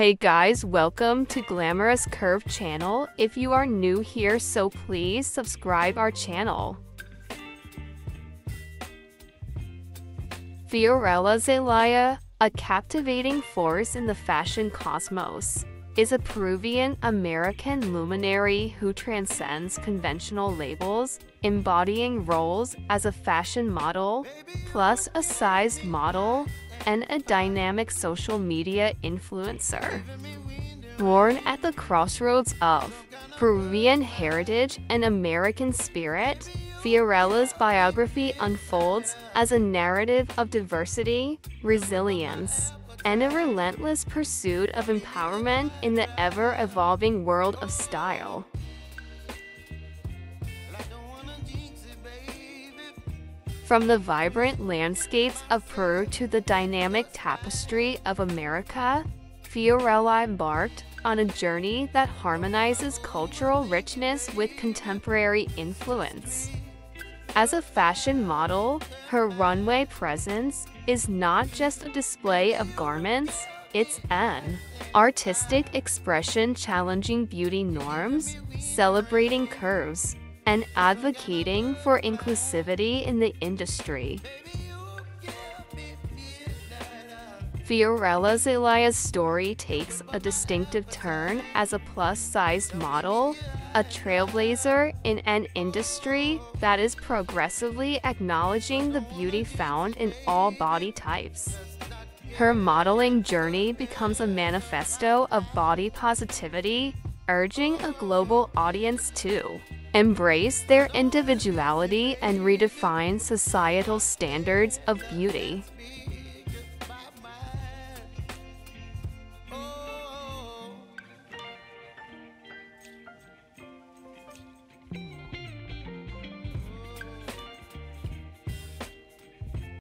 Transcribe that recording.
Hey guys, welcome to Glamorous Curve channel. If you are new here, so please subscribe our channel. Fiorella Zelaya, a captivating force in the fashion cosmos, is a Peruvian-American luminary who transcends conventional labels, embodying roles as a fashion model, plus a sized model, and a dynamic social media influencer. Born at the crossroads of Peruvian heritage and American spirit, Fiorella's biography unfolds as a narrative of diversity, resilience, and a relentless pursuit of empowerment in the ever evolving world of style. From the vibrant landscapes of Peru to the dynamic tapestry of America, Fiorella embarked on a journey that harmonizes cultural richness with contemporary influence. As a fashion model, her runway presence is not just a display of garments, it's an artistic expression challenging beauty norms, celebrating curves, and advocating for inclusivity in the industry. Fiorella Zelaya's story takes a distinctive turn as a plus-sized model, a trailblazer in an industry that is progressively acknowledging the beauty found in all body types. Her modeling journey becomes a manifesto of body positivity, urging a global audience to embrace their individuality and redefine societal standards of beauty.